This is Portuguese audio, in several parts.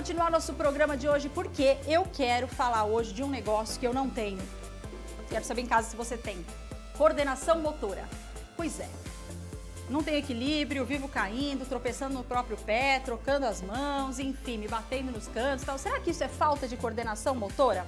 continuar nosso programa de hoje porque eu quero falar hoje de um negócio que eu não tenho. Quero saber em casa se você tem. Coordenação motora. Pois é. Não tem equilíbrio, vivo caindo, tropeçando no próprio pé, trocando as mãos, enfim, me batendo nos cantos, tal. Será que isso é falta de coordenação motora?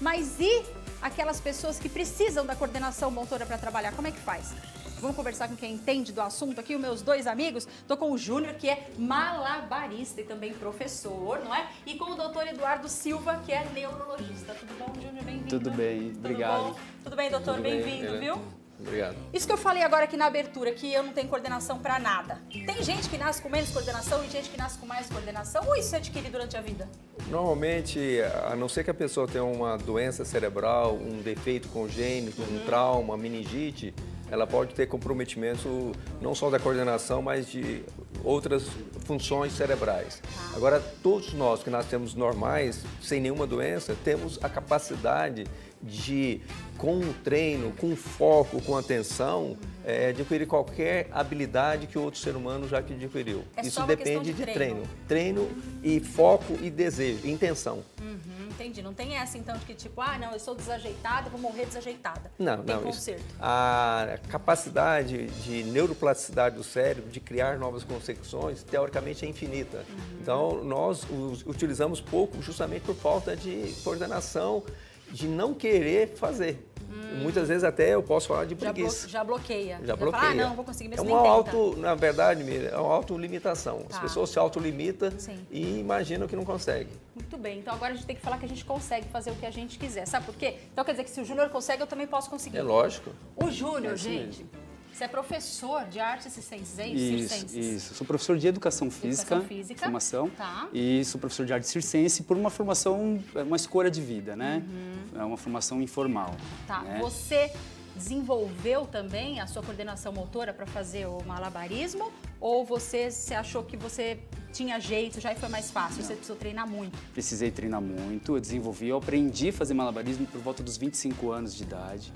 Mas e aquelas pessoas que precisam da coordenação motora para trabalhar? Como é que faz? Vamos conversar com quem entende do assunto aqui, os meus dois amigos. Estou com o Júnior, que é malabarista e também professor, não é? E com o doutor Eduardo Silva, que é neurologista. Tudo bom, Júnior? Bem-vindo. Tudo bem, obrigado. Tudo, bom? Tudo bem, doutor? Bem-vindo, viu? Obrigado. Isso que eu falei agora aqui na abertura, que eu não tenho coordenação para nada. Tem gente que nasce com menos coordenação e gente que nasce com mais coordenação, ou isso é adquirido durante a vida? Normalmente, a não ser que a pessoa tenha uma doença cerebral, um defeito congênito, uhum. um trauma, meningite, ela pode ter comprometimento não só da coordenação, mas de outras funções cerebrais. Tá. Agora, todos nós que nascemos normais, sem nenhuma doença, temos a capacidade de, com o treino, com foco, com atenção, é, adquirir qualquer habilidade que o outro ser humano já adquiriu. É Isso depende de, de treino. treino. Treino e foco e desejo, intenção. Uhum entendi. Não tem essa então de que tipo, ah, não, eu sou desajeitada, vou morrer desajeitada. Não, tem não. Conserto. Isso, a capacidade de neuroplasticidade do cérebro, de criar novas conexões, teoricamente é infinita. Uhum. Então, nós utilizamos pouco justamente por falta de coordenação, de não querer fazer. Hum. Muitas vezes até eu posso falar de preguiça. Já, blo já bloqueia. Já, bloqueia. Fala, ah, não, vou conseguir mesmo. É uma auto, na verdade, é uma autolimitação. Tá. As pessoas se autolimitam e imaginam que não conseguem. Muito bem, então agora a gente tem que falar que a gente consegue fazer o que a gente quiser. Sabe por quê? Então quer dizer que se o Júnior consegue, eu também posso conseguir. É lógico. O Júnior, é gente. Mesmo você é professor de artes e ciências, é isso? Isso, isso. Sou professor de educação física, educação física. formação. Tá. E sou professor de arte circense por uma formação, uma escolha de vida, né? Uhum. É uma formação informal. Tá. Né? Você desenvolveu também a sua coordenação motora para fazer o malabarismo? Ou você, você achou que você tinha jeito já e foi mais fácil? Não. Você precisou treinar muito? Precisei treinar muito, eu desenvolvi, eu aprendi a fazer malabarismo por volta dos 25 anos de idade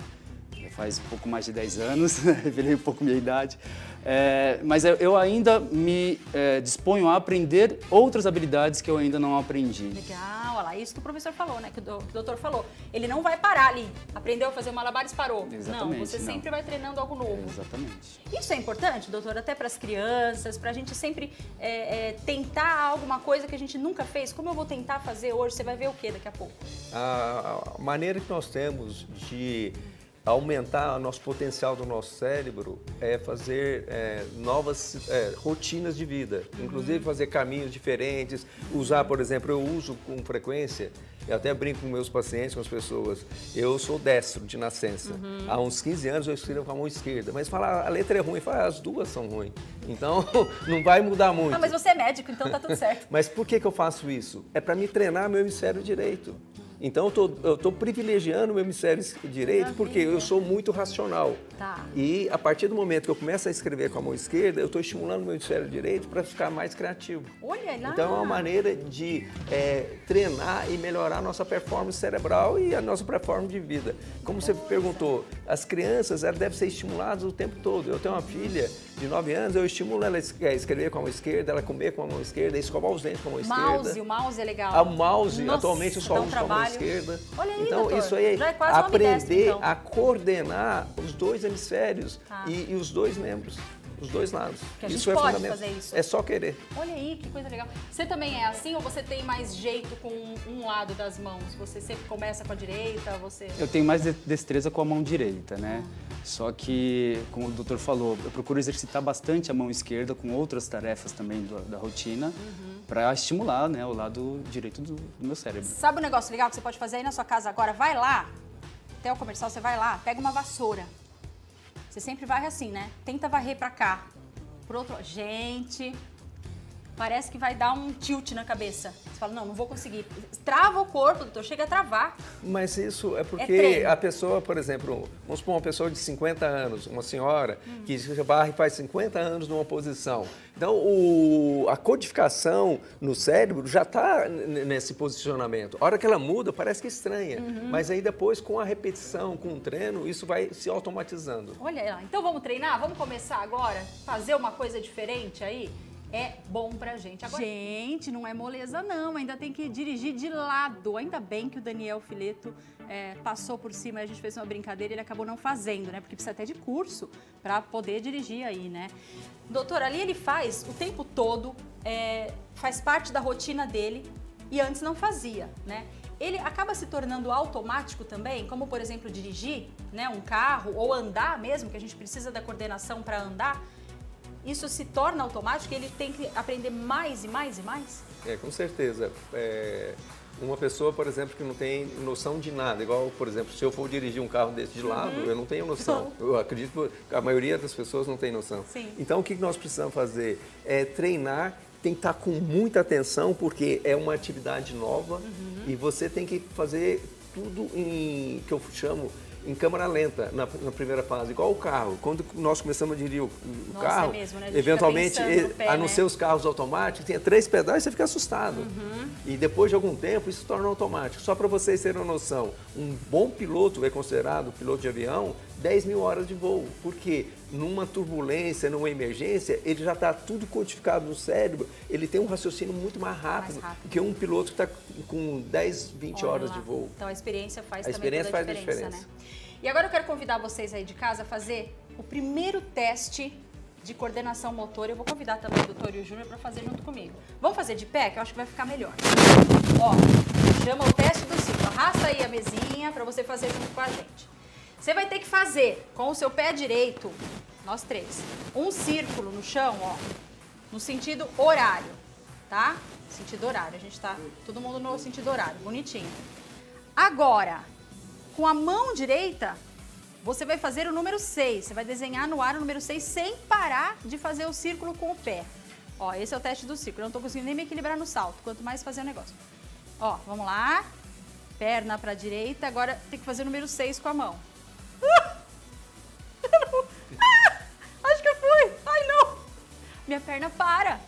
faz um pouco mais de 10 anos, revelei um pouco minha idade. É, mas eu ainda me é, disponho a aprender outras habilidades que eu ainda não aprendi. Legal, olha lá, isso que o professor falou, né? Que o, que o doutor falou. Ele não vai parar ali, aprendeu a fazer malabares, parou. Exatamente. Não, você não. sempre vai treinando algo novo. Exatamente. Isso é importante, doutor, até para as crianças, para a gente sempre é, é, tentar alguma coisa que a gente nunca fez. Como eu vou tentar fazer hoje? Você vai ver o que daqui a pouco? A maneira que nós temos de aumentar o nosso potencial do nosso cérebro é fazer é, novas é, rotinas de vida, inclusive fazer caminhos diferentes, usar, por exemplo, eu uso com frequência, eu até brinco com meus pacientes, com as pessoas, eu sou destro de nascença. Uhum. Há uns 15 anos eu escrevo com a mão esquerda, mas falar a letra é ruim, fala, as duas são ruins. Então, não vai mudar muito. Ah, mas você é médico, então tá tudo certo. mas por que, que eu faço isso? É para me treinar meu hemisfério direito. Então eu estou privilegiando o meu hemisfério direito porque eu sou muito racional. Tá. E a partir do momento que eu começo a escrever com a mão esquerda, eu estou estimulando o meu hemisfério direito para ficar mais criativo. Olha lá. Então é uma maneira de é, treinar e melhorar a nossa performance cerebral e a nossa performance de vida. Como você perguntou, as crianças elas devem ser estimuladas o tempo todo. Eu tenho uma filha de 9 anos, eu estimulo ela a escrever com a mão esquerda, ela comer com a mão esquerda, escovar os dentes com a mão mouse, esquerda. Mouse, o mouse é legal. A mouse, Nossa, atualmente eu só uso com a mão esquerda. Olha aí, então, doutor. isso aí é aprender então. a coordenar os dois hemisférios tá. e, e os dois membros os dois lados. Que a gente isso é pode fundamental. fazer isso. É só querer. Olha aí, que coisa legal. Você também é assim ou você tem mais jeito com um lado das mãos? Você sempre começa com a direita, você... Eu tenho mais destreza com a mão direita, né? Só que, como o doutor falou, eu procuro exercitar bastante a mão esquerda com outras tarefas também do, da rotina. Uhum. Para estimular né, o lado direito do, do meu cérebro. Sabe um negócio legal que você pode fazer aí na sua casa agora? Vai lá, até o comercial, você vai lá, pega uma vassoura, você sempre varre assim, né? Tenta varrer pra cá. Pro outro, gente, parece que vai dar um tilt na cabeça. Você fala, não, não vou conseguir. Trava o corpo, doutor, chega a travar. Mas isso é porque é a pessoa, por exemplo, vamos supor uma pessoa de 50 anos, uma senhora, hum. que varre faz 50 anos numa posição. Então, o, a codificação no cérebro já está nesse posicionamento. A hora que ela muda, parece que estranha. Uhum. Mas aí depois, com a repetição, com o treino, isso vai se automatizando. Olha lá. Então vamos treinar? Vamos começar agora? Fazer uma coisa diferente aí? É bom pra gente. Agora, gente, não é moleza não, ainda tem que dirigir de lado. Ainda bem que o Daniel Fileto é, passou por cima, a gente fez uma brincadeira e ele acabou não fazendo, né? Porque precisa até de curso para poder dirigir aí, né? Doutor, ali ele faz o tempo todo, é, faz parte da rotina dele e antes não fazia, né? Ele acaba se tornando automático também, como por exemplo dirigir, né, um carro ou andar mesmo, que a gente precisa da coordenação para andar isso se torna automático e ele tem que aprender mais e mais e mais? É, com certeza. É, uma pessoa, por exemplo, que não tem noção de nada, igual, por exemplo, se eu for dirigir um carro desse de lado, uhum. eu não tenho noção. Eu acredito que a maioria das pessoas não tem noção. Sim. Então, o que nós precisamos fazer? É treinar tem que estar com muita atenção porque é uma atividade nova uhum. e você tem que fazer tudo em que eu chamo em câmera lenta na, na, primeira fase, igual o carro. Quando nós começamos a dirigir o, o Nossa, carro, é mesmo, né? eventualmente, pé, a não né? ser os carros automáticos, tinha três pedais, você fica assustado. Uhum. E depois de algum tempo, isso se torna automático. Só para vocês terem uma noção, um bom piloto é considerado piloto de avião 10 mil horas de voo, porque numa turbulência, numa emergência, ele já está tudo codificado no cérebro, ele tem um raciocínio muito mais rápido, mais rápido. que um piloto que está com 10, 20 Olha horas lá. de voo. Então a experiência faz a experiência faz a diferença. Né? E agora eu quero convidar vocês aí de casa a fazer o primeiro teste de coordenação motor. Eu vou convidar também o doutor e o Júnior para fazer junto comigo. Vamos fazer de pé, que eu acho que vai ficar melhor. Ó, chama o teste do ciclo. Arrasta aí a mesinha para você fazer junto com a gente. Você vai ter que fazer com o seu pé direito, nós três, um círculo no chão, ó, no sentido horário, tá? Sentido horário. A gente tá todo mundo no sentido horário, bonitinho. Agora, com a mão direita, você vai fazer o número 6. Você vai desenhar no ar o número 6 sem parar de fazer o círculo com o pé. Ó, esse é o teste do círculo. Eu não tô conseguindo nem me equilibrar no salto, quanto mais fazer o negócio. Ó, vamos lá. Perna para a direita. Agora tem que fazer o número 6 com a mão. Minha perna para.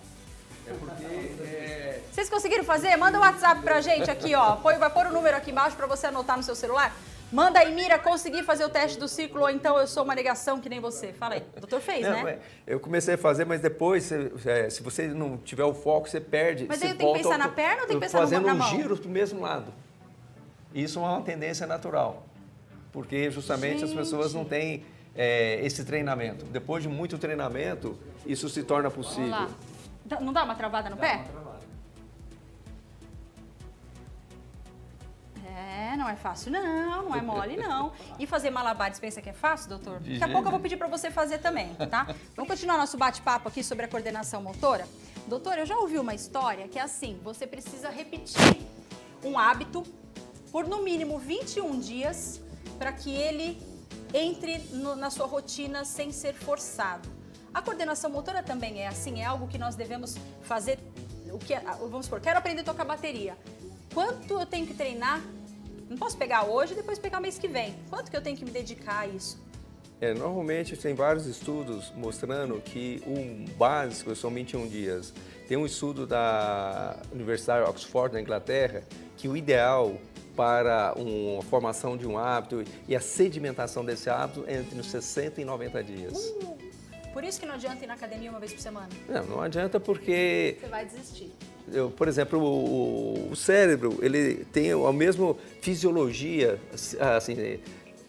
É porque, é... Vocês conseguiram fazer? Manda um WhatsApp pra gente aqui, ó. Vai pôr o número aqui embaixo para você anotar no seu celular. Manda aí, Mira, consegui fazer o teste do círculo ou então eu sou uma negação que nem você. Fala aí. O doutor fez, não, né? Eu comecei a fazer, mas depois, se, é, se você não tiver o foco, você perde. Mas aí eu tenho que pensar na perna ou tem que pensar fazendo na mão? Fazendo um giro do mesmo lado. Isso é uma tendência natural. Porque justamente Gente. as pessoas não têm é, esse treinamento. Depois de muito treinamento, isso se torna possível. Não dá uma travada no dá pé? não é fácil não, não é mole não. E fazer malabares, pensa que é fácil, doutor? Daqui a pouco eu vou pedir para você fazer também, tá? Vamos continuar nosso bate-papo aqui sobre a coordenação motora? Doutor, eu já ouvi uma história que é assim, você precisa repetir um hábito por no mínimo 21 dias para que ele entre no, na sua rotina sem ser forçado. A coordenação motora também é assim, é algo que nós devemos fazer, o que, é, vamos supor, quero aprender a tocar bateria. Quanto eu tenho que treinar não posso pegar hoje e depois pegar mês que vem. Quanto que eu tenho que me dedicar a isso? É, normalmente tem vários estudos mostrando que o básico são 21 dias. Tem um estudo da Universidade de Oxford, na Inglaterra, que o ideal para uma formação de um hábito e a sedimentação desse hábito é entre os 60 e 90 dias. Uh, por isso que não adianta ir na academia uma vez por semana? Não, não adianta porque... Você vai desistir eu, por exemplo, o, o, cérebro, ele tem a mesma fisiologia, assim,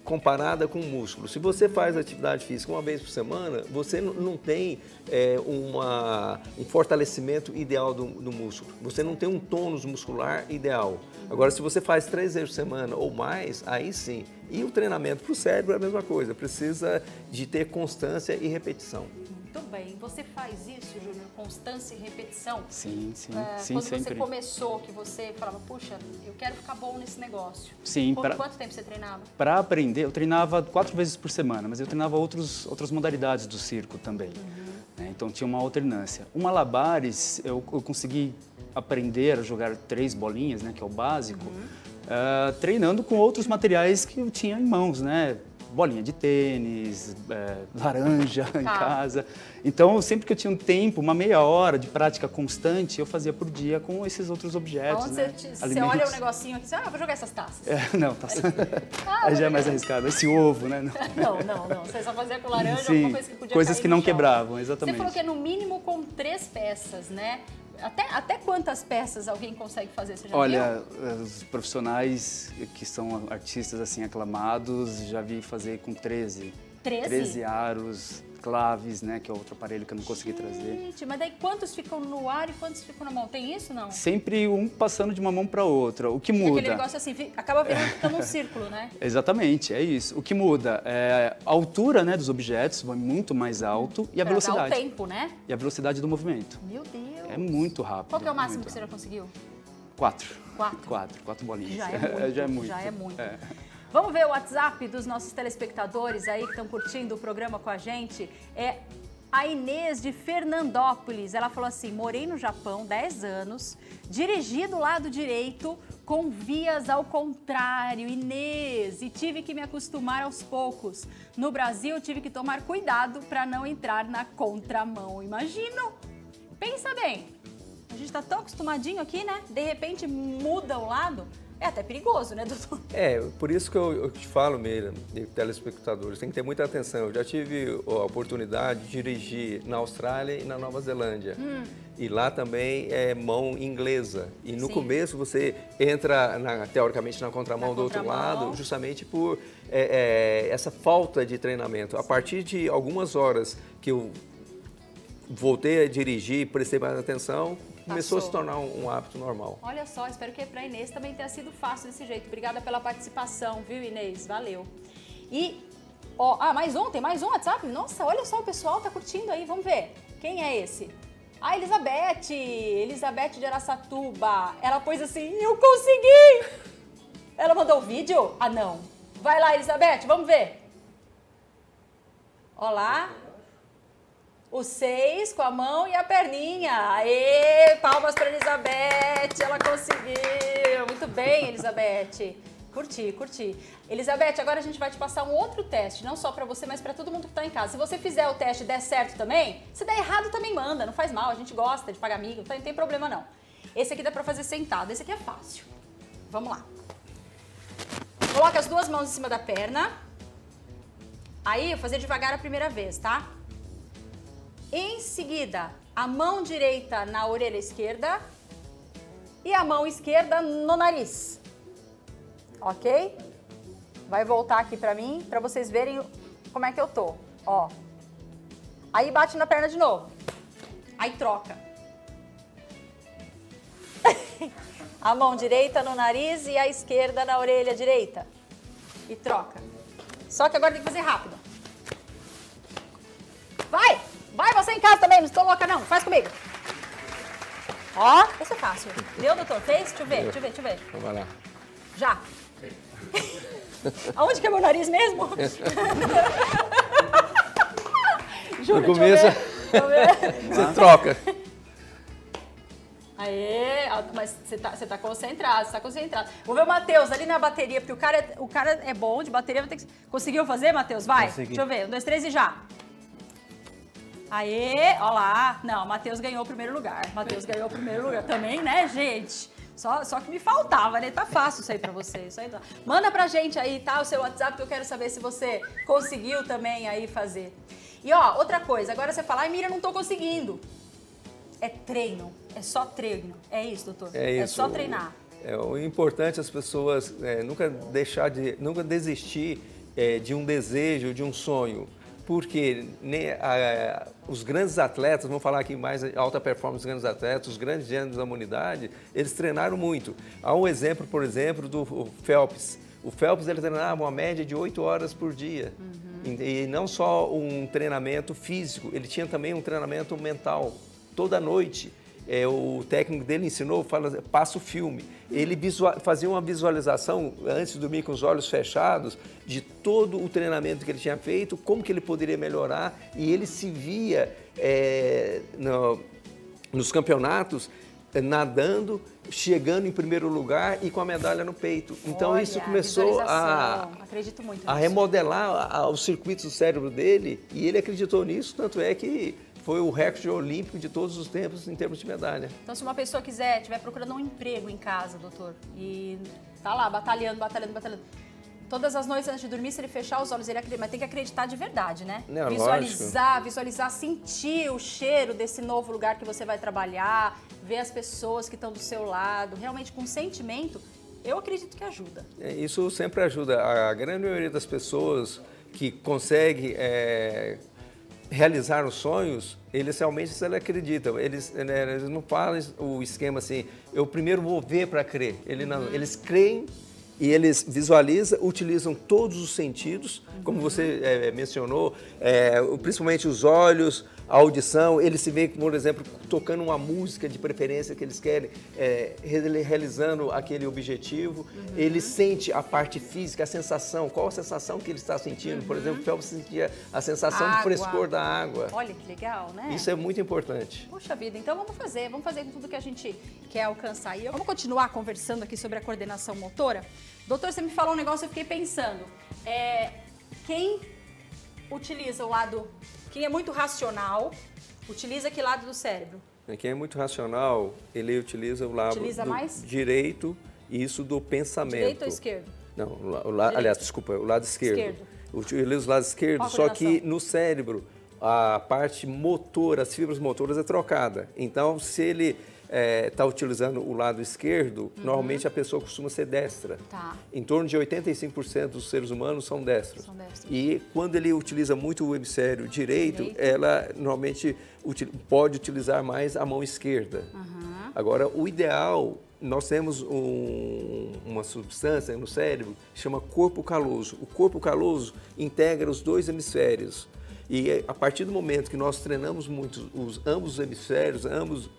comparada com o músculo. Se você faz atividade física uma vez por semana, você não tem é, uma, um fortalecimento ideal do, do, músculo. Você não tem um tônus muscular ideal. Agora, se você faz três vezes por semana ou mais, aí sim. E o treinamento para o cérebro é a mesma coisa. Precisa de ter constância e repetição. Muito bem. Você faz isso, Júnior, constância e repetição? Sim, sim. É, sim quando sempre. você começou, que você falava, puxa, eu quero ficar bom nesse negócio. Sim. Por pra, quanto tempo você treinava? Para aprender, eu treinava quatro vezes por semana, mas eu treinava outros, outras modalidades do circo também. Uhum. Né? Então tinha uma alternância. O malabares, eu, eu, consegui aprender a jogar três bolinhas, né, que é o básico, uhum. uh, treinando com outros materiais que eu tinha em mãos, né? Bolinha de tênis, é, laranja em tá. casa. Então, sempre que eu tinha um tempo, uma meia hora de prática constante, eu fazia por dia com esses outros objetos. Onde né? você, você olha o um negocinho aqui, você, ah, vou jogar essas taças. É, não, taça. ah, Aí já é mais arriscado. Esse ovo, né? Não, não, não. Você só fazia com laranja, Sim, coisa que podia Coisas que não quebravam, exatamente. Você falou que é no mínimo com três peças, né? Até, até quantas peças alguém consegue fazer? Você já Olha, viu? os profissionais que são artistas assim aclamados, já vi fazer com 13. 13? 13 aros, claves, né, que é outro aparelho que eu não consegui Gente, trazer. Gente, mas daí quantos ficam no ar e quantos ficam na mão? Tem isso não? Sempre um passando de uma mão para outra. O que muda? Aquele negócio assim, acaba virando ficando um círculo, né? Exatamente, é isso. O que muda é a altura, né, dos objetos vai muito mais alto e a pra velocidade. Dar o tempo, né? E a velocidade do movimento. Meu Deus. É muito rápido. Qual é o máximo que você já conseguiu? Quatro. Quatro? Quatro, quatro bolinhas. Já é muito. já é muito. Já é muito. É. Vamos ver o WhatsApp dos nossos telespectadores aí que estão curtindo o programa com a gente. É a Inês de Fernandópolis. Ela falou assim: morei no Japão 10 anos, dirigi do lado direito com vias ao contrário, Inês, e tive que me acostumar aos poucos. No Brasil, tive que tomar cuidado para não entrar na contramão. Imagino! Pensa bem, a gente está tão acostumadinho aqui, né? De repente muda o lado. É até perigoso, né, doutor? É, por isso que eu, eu te falo, Meira, de telespectadores, tem que ter muita atenção. Eu já tive a oportunidade de dirigir na Austrália e na Nova Zelândia. Hum. E lá também é mão inglesa. E no Sim. começo você entra, na, teoricamente, na contramão na do contramão. outro lado, justamente por é, é, essa falta de treinamento. A partir de algumas horas que eu voltei a dirigir, prestei mais atenção, começou a se tornar um, um, hábito normal. Olha só, espero que para Inês também tenha sido fácil desse jeito. Obrigada pela participação, viu, Inês? Valeu. E, ó, ah, mais um? Tem mais um WhatsApp? Nossa, olha só, o pessoal tá curtindo aí, vamos ver. Quem é esse? A Elizabeth, Elizabeth de Araçatuba. Ela pôs assim, eu consegui! Ela mandou o vídeo? Ah, não. Vai lá, Elizabeth, vamos ver. Olá o seis com a mão e a perninha. Aê, palmas para Elizabeth, ela conseguiu. Muito bem, Elizabeth. Curti, curti. Elizabeth, agora a gente vai te passar um outro teste, não só para você, mas para todo mundo que está em casa. Se você fizer o teste e der certo também, se der errado também manda, não faz mal, a gente gosta de pagar amigo, não tem problema não. Esse aqui dá para fazer sentado, esse aqui é fácil. Vamos lá. Coloca as duas mãos em cima da perna. Aí, eu vou fazer devagar a primeira vez, tá? Em seguida, a mão direita na orelha esquerda e a mão esquerda no nariz. Ok? Vai voltar aqui pra mim, pra vocês verem como é que eu tô. Ó. Aí bate na perna de novo. Aí troca. a mão direita no nariz e a esquerda na orelha direita. E troca. Só que agora tem que fazer rápido. Você em casa também, não estou louca não. Faz comigo. Ó, isso é fácil. Deu, doutor? Fez? Deixa eu ver, deixa eu ver, deixa eu ver. Então vai lá. Já. Aonde que é meu nariz mesmo? Juro, no começo, você troca. Aê, mas você tá, você tá concentrado, você tá concentrado. Vou ver o Matheus ali na bateria, porque o cara, é, o cara é bom de bateria. Vai ter que... Conseguiu fazer, Matheus? Vai. Consegui. Deixa eu ver. Um, dois, três e já. Aê, ó lá. Não, Matheus ganhou o primeiro lugar. Matheus ganhou o primeiro lugar também, né, gente? Só, só que me faltava, né? Tá fácil isso aí pra você. Isso aí tá. Manda pra gente aí, tá? O seu WhatsApp que eu quero saber se você conseguiu também aí fazer. E ó, outra coisa, agora você fala, ai Mira, não tô conseguindo. É treino, é só treino. É isso, doutor? É isso. É só treinar. É, o importante é as pessoas é, nunca deixar de, nunca desistir é, de um desejo, de um sonho porque né, a, os grandes atletas, vamos falar aqui mais alta performance dos grandes atletas, os grandes gêneros da humanidade, eles treinaram muito. Há um exemplo, por exemplo, do Phelps. O Phelps ele treinava uma média de 8 horas por dia. Uhum. E não só um treinamento físico, ele tinha também um treinamento mental. Toda noite é, o técnico dele ensinou, fala, passa o filme. Ele visual, fazia uma visualização antes de dormir com os olhos fechados de todo o treinamento que ele tinha feito, como que ele poderia melhorar e ele se via é, no, nos campeonatos nadando, chegando em primeiro lugar e com a medalha no peito. Então Olha, isso começou a, Acredito muito a remodelar a- os circuitos do cérebro dele e ele acreditou nisso, tanto é que foi o recorde olímpico de todos os tempos em termos de medalha. Então, se uma pessoa quiser, estiver procurando um emprego em casa, doutor, e tá lá batalhando, batalhando, batalhando. Todas as noites antes de dormir, se ele fechar os olhos, ele acredita, mas tem que acreditar de verdade, né? Não, visualizar, visualizar, sentir o cheiro desse novo lugar que você vai trabalhar, ver as pessoas que estão do seu lado, realmente com sentimento, eu acredito que ajuda. É, Isso sempre ajuda. A grande maioria das pessoas que consegue é, realizar os sonhos, eles realmente eles acreditam. Eles, né, eles não falam o esquema assim, eu primeiro vou ver para crer. Ele não, Eles creem e eles visualizam, utilizam todos os sentidos, como você é, mencionou, é, principalmente os olhos, a audição. Eles se veem, por exemplo, tocando uma música de preferência que eles querem, é, re- realizando aquele objetivo. Ele sente a parte física, a sensação, qual a sensação que ele está sentindo. Por exemplo, o Phelps sentia a sensação Água. do frescor da água. Olha que legal, né? Isso é muito importante. Puxa vida, então vamos fazer, vamos fazer com tudo que a gente quer alcançar. E vamos continuar conversando aqui sobre a coordenação motora. Doutor, você me falou um negócio, eu fiquei pensando. É, quem utiliza o lado, quem é muito racional, utiliza que lado do cérebro? Quem é muito racional, ele utiliza o lado Utiliza direito e isso do pensamento. Direito ou esquerdo? Não, o la- aliás, desculpa, o lado esquerdo. Esquerdo. Utiliza o lado esquerdo, Qual só que no cérebro a parte motora, as fibras motoras é trocada. Então, se ele está utilizando o lado esquerdo, normalmente a pessoa costuma ser destra. Uhum. Tá. Em torno de 85% dos seres humanos são destros. São destros. E quando ele utiliza muito o hemisfério direito, Direito. ela normalmente pode utilizar mais a mão esquerda. Agora, o ideal, nós temos um- uma substância no cérebro que chama corpo caloso. O corpo caloso integra os dois hemisférios. E eh, a partir do momento que nós treinamos muito os, ambos os hemisférios, ambos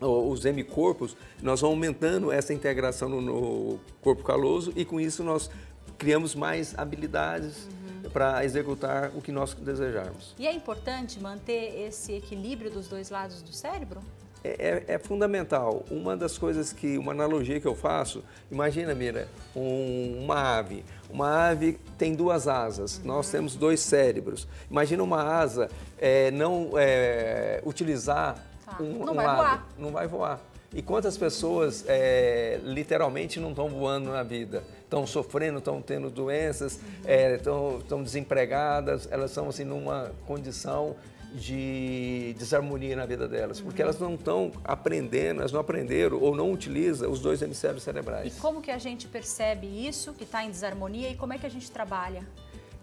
os hemicorpos, nós vamos aumentando essa integração no, no corpo caloso e com isso nós criamos mais habilidades para executar o que nós desejarmos. E é importante manter esse equilíbrio dos dois lados do cérebro? É, é- é fundamental. Uma das coisas que, uma analogia que eu faço, imagina, Mira, um- uma ave. Uma ave tem duas asas, nós temos dois cérebros. Imagina uma asa é, não é, utilizar Tá. um, Não um vai lado, voar. não vai voar. E quantas pessoas é, literalmente não estão voando na vida? Estão sofrendo, estão tendo doenças, é, estão, estão desempregadas, elas estão assim numa condição de desarmonia na vida delas, porque elas não estão aprendendo, elas não aprenderam ou não utilizam os dois hemisférios E cerebrais. como que a gente percebe isso, que está em desarmonia, e como é que a gente trabalha?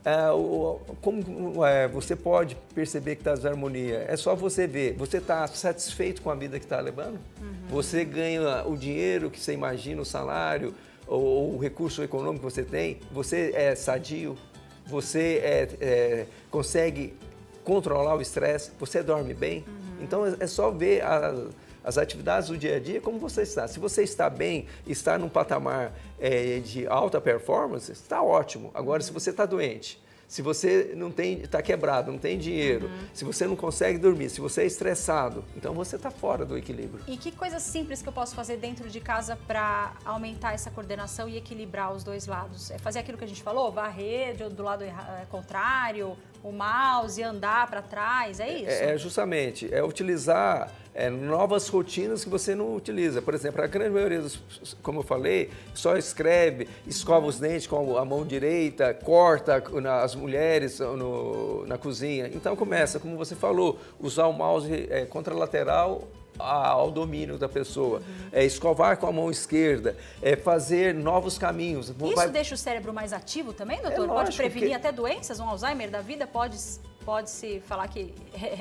É, como é, você pode perceber que está desarmonia? É só você ver. Você está satisfeito com a vida que está levando? Você ganha o dinheiro que você imagina, o salário, ou, ou o recurso econômico que você tem? Você é sadio? Você é, é, consegue controlar o estresse? Você dorme bem? Então é, é só ver a- as atividades do dia a dia como você está. Se você está bem, está num patamar é, de alta performance, está ótimo. Agora, se você está doente, se você não tem, está quebrado, não tem dinheiro, se você não consegue dormir, se você é estressado, então você está fora do equilíbrio. E que coisas simples que eu posso fazer dentro de casa para aumentar essa coordenação e equilibrar os dois lados? É fazer aquilo que a gente falou, varrer do lado é, contrário, o mouse, andar para trás, é isso? É, é justamente, é utilizar é, novas rotinas que você não utiliza. Por exemplo, a grande maioria dos, como eu falei, só escreve, escova os dentes com a mão direita, corta as mulheres no- na cozinha. Então começa, como você falou, usar o mouse é, contralateral ao domínio da pessoa, é, escovar com a mão esquerda, é, fazer novos caminhos. Isso Vai- deixa o cérebro mais ativo também, doutor? Pode É lógico prevenir que- até doenças, um Alzheimer da vida? Pode, pode se falar que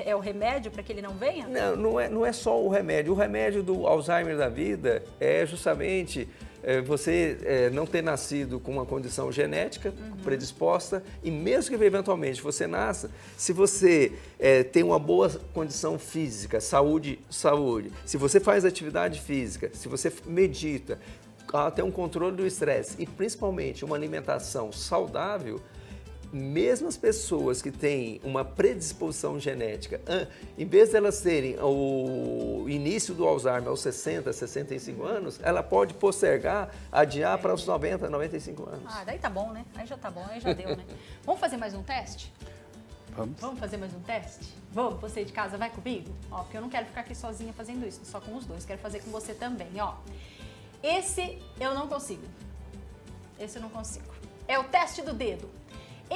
é o remédio para que ele não venha? Não, não é, não é só o remédio. O remédio do Alzheimer da vida é justamente é, você é, não ter nascido com uma condição genética predisposta e mesmo que eventualmente você nasça, se você é, tem uma boa condição física, saúde, saúde, se você faz atividade física, se você medita, tem um controle do estresse e principalmente uma alimentação saudável, mesmo as pessoas que têm uma predisposição genética, em vez de elas terem o início do Alzheimer aos 60, 65 anos, ela pode postergar, adiar para os 90, 95 anos. Ah, daí tá bom, né? Aí já tá bom, aí já deu, né? Vamos fazer mais um teste? Vamos. Vamos fazer mais um teste? Vamos, você de casa vai comigo? Ó, porque eu não quero ficar aqui sozinha fazendo isso, só com os dois, quero fazer com você também, ó. Esse eu não consigo. Esse eu não consigo. É o teste do dedo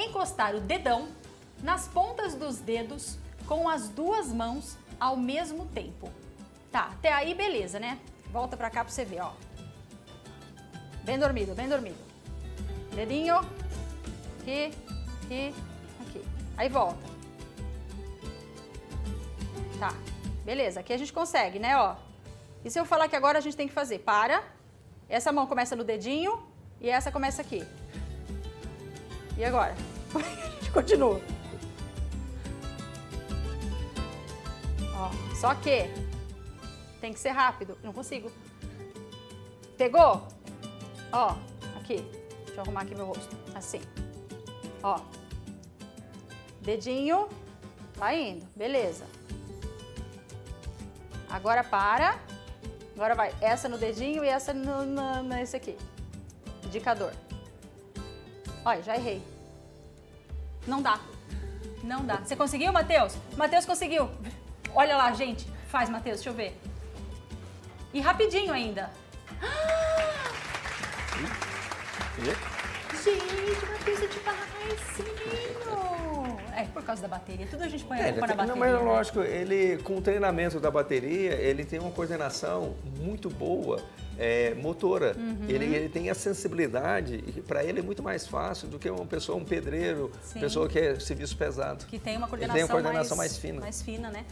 encostar o dedão nas pontas dos dedos com as duas mãos ao mesmo tempo. Tá, até aí beleza, né? Volta pra cá pra você ver, ó. Bem dormido, bem dormido. Dedinho. Aqui, aqui, aqui. Aí volta. Tá, beleza. Aqui a gente consegue, né, ó. E se eu falar que agora a gente tem que fazer? Para. Essa mão começa no dedinho e essa começa aqui. E agora? a gente continua. Ó, só que tem que ser rápido. Não consigo. Pegou? Ó, aqui. Deixa eu arrumar aqui meu rosto. Assim. Ó. Dedinho. Vai indo. Beleza. Agora para. Agora vai. Essa no dedinho e essa no, no, nesse aqui. Indicador. Olha, já errei. Não dá. Não dá. Você conseguiu, Matheus? Matheus conseguiu. Olha lá, gente. Faz, Matheus, deixa eu ver. E rapidinho ainda. Gente, Matheus é demais, menino. É, por causa da bateria. Tudo a gente põe a É, culpa na bateria. não, mas né? lógico, ele com o treinamento da bateria, ele tem uma coordenação muito boa é, motora. Uhum. Ele, ele tem a sensibilidade, e para ele é muito mais fácil do que uma pessoa, um pedreiro, Sim. pessoa que é serviço pesado. Que tem uma coordenação, tem uma coordenação mais fina. Mais fina, né?